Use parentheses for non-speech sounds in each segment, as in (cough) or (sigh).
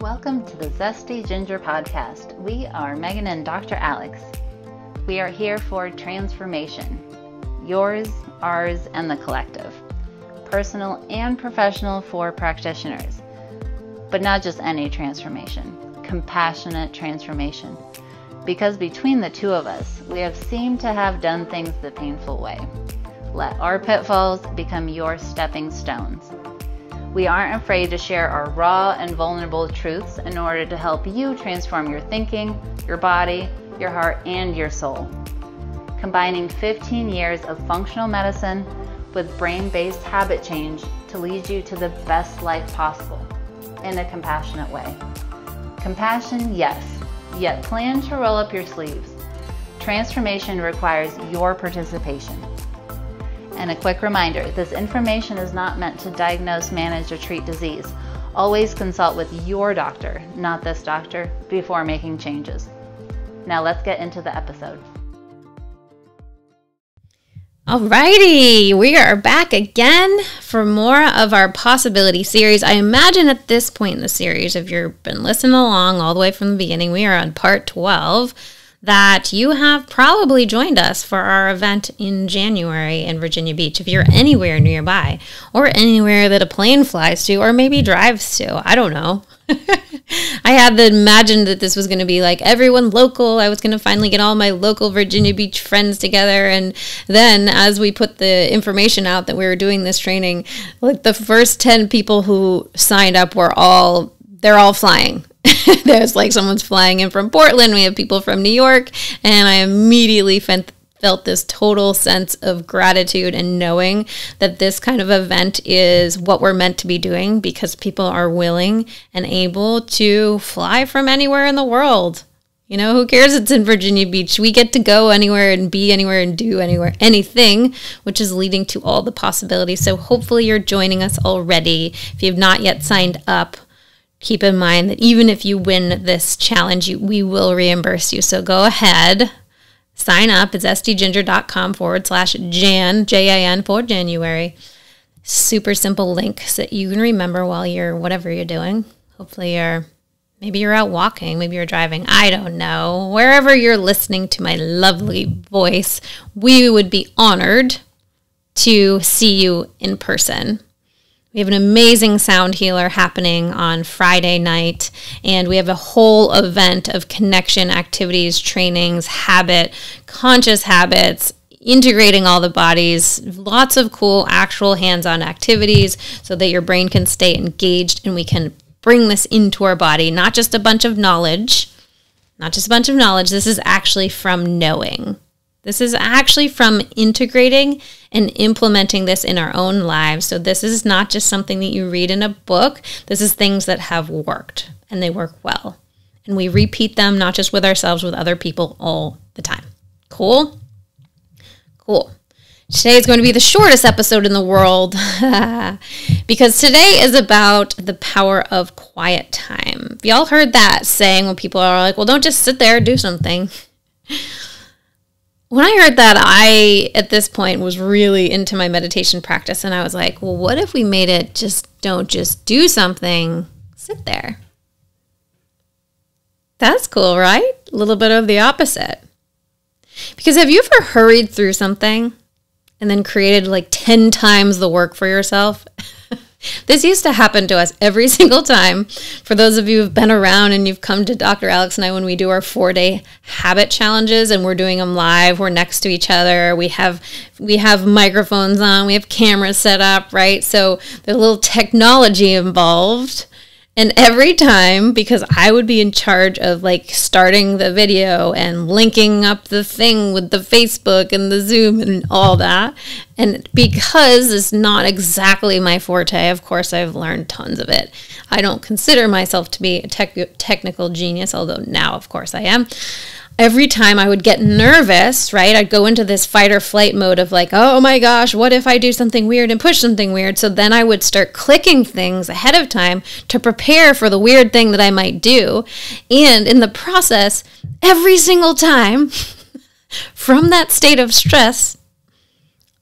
Welcome to the Zesty Ginger Podcast. We are Megan and Dr. Alex. We are here for transformation yours, ours, and the collective. Personal and professional for practitioners. But not just any transformation, compassionate transformation. Because between the two of us, we have seemed to have done things the painful way. Let our pitfalls become your stepping stones. We aren't afraid to share our raw and vulnerable truths in order to help you transform your thinking, your body, your heart, and your soul. Combining 15 years of functional medicine with brain based habit change to lead you to the best life possible in a compassionate way. Compassion, yes, yet plan to roll up your sleeves. Transformation requires your participation. And a quick reminder this information is not meant to diagnose, manage, or treat disease. Always consult with your doctor, not this doctor, before making changes. Now let's get into the episode. Alrighty, we are back again for more of our possibility series. I imagine at this point in the series, if you've been listening along all the way from the beginning, we are on part 12 that you have probably joined us for our event in January in Virginia Beach. If you're anywhere nearby or anywhere that a plane flies to or maybe drives to, I don't know. (laughs) I had imagined that this was going to be like everyone local. I was going to finally get all my local Virginia Beach friends together. And then, as we put the information out that we were doing this training, like the first 10 people who signed up were all, they're all flying. (laughs) There's like someone's flying in from Portland. We have people from New York. And I immediately felt, felt this total sense of gratitude and knowing that this kind of event is what we're meant to be doing because people are willing and able to fly from anywhere in the world. You know, who cares it's in Virginia Beach? We get to go anywhere and be anywhere and do anywhere, anything, which is leading to all the possibilities. So hopefully you're joining us already. If you have not yet signed up, keep in mind that even if you win this challenge, you, we will reimburse you. So go ahead, sign up. It's zestyginger.com forward slash Jan, J A N for January. Super simple link so that you can remember while you're whatever you're doing. Hopefully you're maybe you're out walking, maybe you're driving. I don't know. Wherever you're listening to my lovely voice, we would be honored to see you in person. We have an amazing sound healer happening on Friday night, and we have a whole event of connection activities, trainings, habit, conscious habits, integrating all the bodies, lots of cool actual hands on activities so that your brain can stay engaged and we can bring this into our body, not just a bunch of knowledge, not just a bunch of knowledge. This is actually from knowing. This is actually from integrating and implementing this in our own lives. So, this is not just something that you read in a book. This is things that have worked and they work well. And we repeat them not just with ourselves, with other people all the time. Cool? Cool. Today is going to be the shortest episode in the world (laughs) because today is about the power of quiet time. Y'all heard that saying when people are like, well, don't just sit there, do something? (laughs) when I heard that, I, at this point, was really into my meditation practice. And I was like, well, what if we made it just don't just do something, sit there? That's cool, right? A little bit of the opposite. Because have you ever hurried through something and then created like 10 times the work for yourself? (laughs) This used to happen to us every (laughs) single time. For those of you who've been around and you've come to Dr. Alex and I when we do our four day habit challenges and we're doing them live, we're next to each other. We have we have microphones on, we have cameras set up, right? So there's a little technology involved. And every time, because I would be in charge of like starting the video and linking up the thing with the Facebook and the Zoom and all that. And because it's not exactly my forte, of course, I've learned tons of it. I don't consider myself to be a tech- technical genius, although now, of course, I am every time I would get nervous, right? I'd go into this fight or flight mode of like, oh my gosh, what if I do something weird and push something weird? So then I would start clicking things ahead of time to prepare for the weird thing that I might do. And in the process, every single time (laughs) from that state of stress,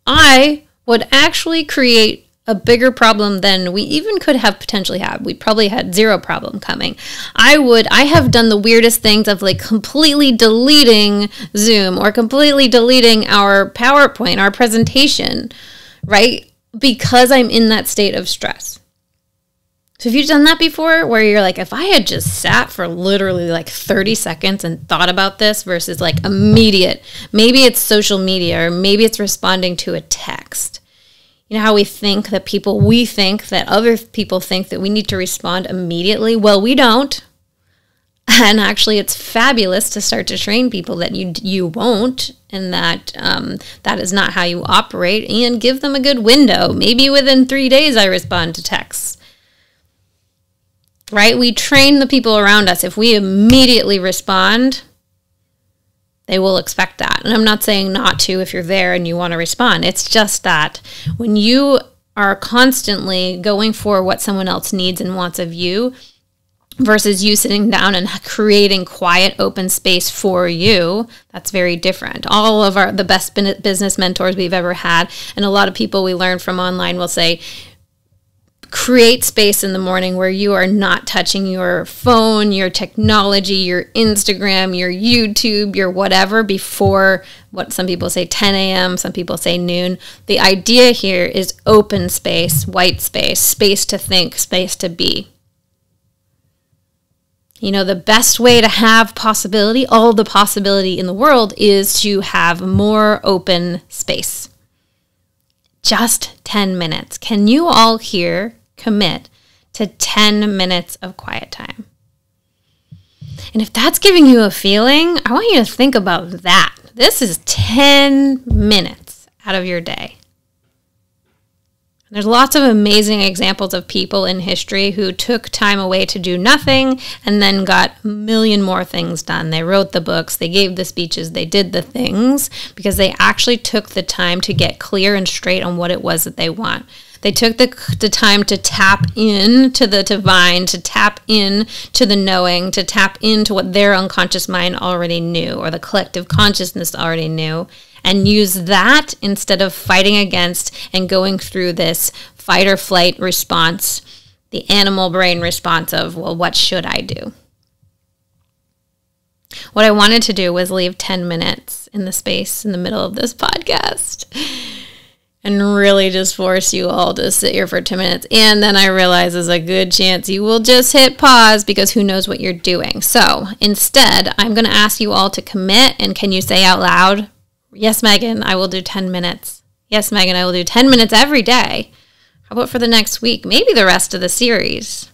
I would actually create a bigger problem than we even could have potentially had. We probably had zero problem coming. I would, I have done the weirdest things of like completely deleting Zoom or completely deleting our PowerPoint, our presentation, right? Because I'm in that state of stress. So, if you've done that before where you're like, if I had just sat for literally like 30 seconds and thought about this versus like immediate, maybe it's social media or maybe it's responding to a text you know how we think that people we think that other people think that we need to respond immediately? Well we don't. (laughs) And actually it's fabulous to start to train people that you you won't and that um, that is not how you operate. And give them a good window. Maybe within three days i respond to texts. Right? We train the people around us. If we immediately respond they will expect that. And I'm not saying not to if you're there and you want to respond. It's just that when you are constantly going for what someone else needs and wants of you versus you sitting down and creating quiet open space for you that's very different all of our the best business mentors we've ever had and a lot of people we learn from online will say create space in the morning where you are not touching your phone, your technology, your Instagram, your YouTube, your whatever before what some people say 10 a.m., some people say noon. The idea here is open space, white space, space to think, space to be. You know, the best way to have possibility, all the possibility in the world, is to have more open space just 10 minutes. Can you all here commit to 10 minutes of quiet time? And if that's giving you a feeling, I want you to think about that. This is 10 minutes out of your day. There's lots of amazing examples of people in history who took time away to do nothing and then got a million more things done. They wrote the books, they gave the speeches, they did the things because they actually took the time to get clear and straight on what it was that they want. They took the, the time to tap in to the divine, to tap in to the knowing, to tap into what their unconscious mind already knew or the collective consciousness already knew and use that instead of fighting against and going through this fight or flight response, the animal brain response of, well, what should I do? What I wanted to do was leave 10 minutes in the space in the middle of this podcast and really just force you all to sit here for 10 minutes. And then I realize there's a good chance you will just hit pause because who knows what you're doing. So instead, I'm going to ask you all to commit. And can you say out loud, Yes, Megan, I will do 10 minutes. Yes, Megan, I will do 10 minutes every day. How about for the next week? Maybe the rest of the series.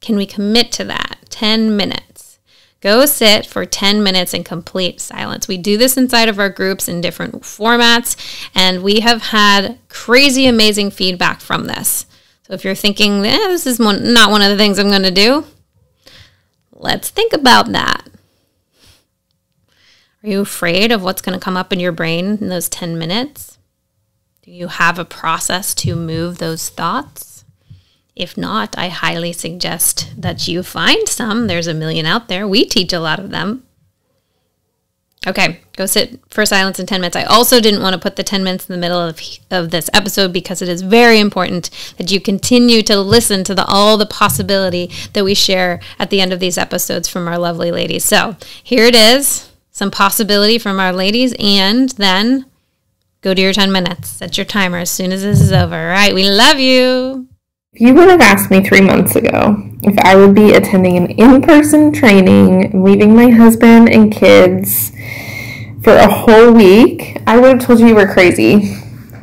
Can we commit to that? 10 minutes. Go sit for 10 minutes in complete silence. We do this inside of our groups in different formats, and we have had crazy, amazing feedback from this. So if you're thinking, eh, this is one, not one of the things I'm going to do, let's think about that. Are you afraid of what's going to come up in your brain in those 10 minutes? Do you have a process to move those thoughts? If not, I highly suggest that you find some. There's a million out there. We teach a lot of them. Okay, go sit for silence in 10 minutes. I also didn't want to put the 10 minutes in the middle of, of this episode because it is very important that you continue to listen to the, all the possibility that we share at the end of these episodes from our lovely ladies. So here it is some possibility from our ladies, and then go to your 10 minutes. Set your timer as soon as this is over. All right, we love you. If you would have asked me three months ago if I would be attending an in person training, leaving my husband and kids for a whole week, I would have told you you were crazy.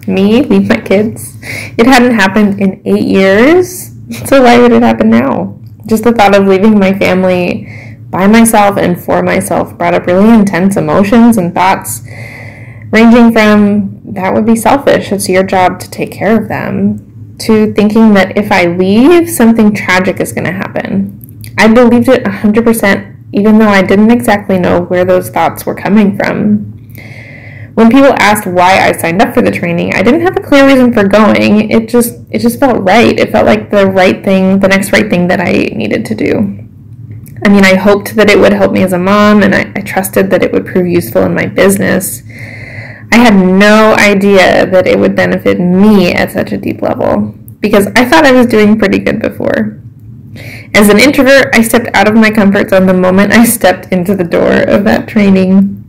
Me, leave my kids. It hadn't happened in eight years, so why would it happen now? Just the thought of leaving my family by myself and for myself brought up really intense emotions and thoughts, ranging from that would be selfish, it's your job to take care of them, to thinking that if I leave, something tragic is going to happen. I believed it 100%, even though I didn't exactly know where those thoughts were coming from. When people asked why I signed up for the training, I didn't have a clear reason for going. It just it just felt right. It felt like the right thing, the next right thing that I needed to do. I mean, I hoped that it would help me as a mom, and I, I trusted that it would prove useful in my business. I had no idea that it would benefit me at such a deep level. because I thought I was doing pretty good before. As an introvert, I stepped out of my comfort zone the moment I stepped into the door of that training.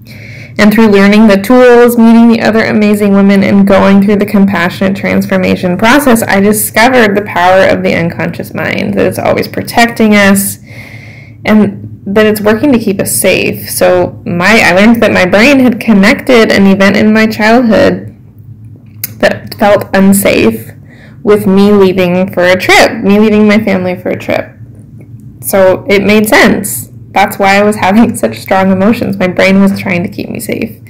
And through learning the tools, meeting the other amazing women, and going through the compassionate transformation process, I discovered the power of the unconscious mind, that it's always protecting us, and that it's working to keep us safe. So my I learned that my brain had connected an event in my childhood that felt unsafe with me leaving for a trip, me leaving my family for a trip. So it made sense. That's why I was (laughs) having such strong emotions. My brain was trying to keep me safe.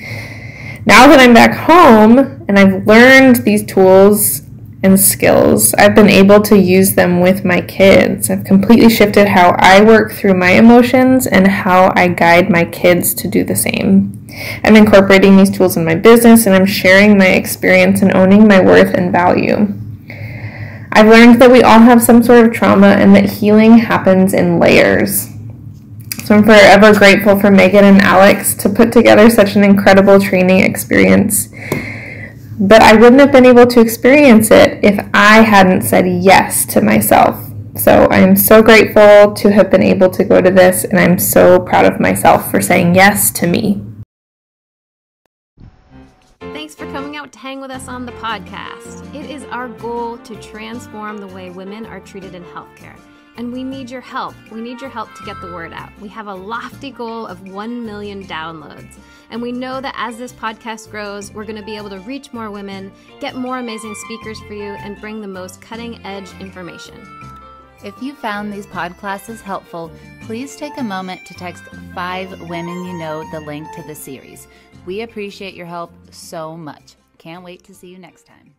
Now that I'm back home and I've learned these tools and skills, I've been able to use them with my kids. I've completely shifted how I work through my emotions and how I guide my kids to do the same. I'm incorporating these tools in my business and I'm sharing my experience and owning my worth and value. I've learned that we all have some sort of trauma and that healing happens in layers. So I'm forever grateful for Megan and Alex to put together such an incredible training experience. But I wouldn't have been able to experience it if I hadn't said yes to myself. So I'm so grateful to have been able to go to this, and I'm so proud of myself for saying yes to me. Thanks for coming out to hang with us on the podcast. It is our goal to transform the way women are treated in healthcare. And we need your help. We need your help to get the word out. We have a lofty goal of 1 million downloads. And we know that as this podcast grows, we're going to be able to reach more women, get more amazing speakers for you, and bring the most cutting edge information. If you found these podclasses helpful, please take a moment to text five women you know the link to the series. We appreciate your help so much. Can't wait to see you next time.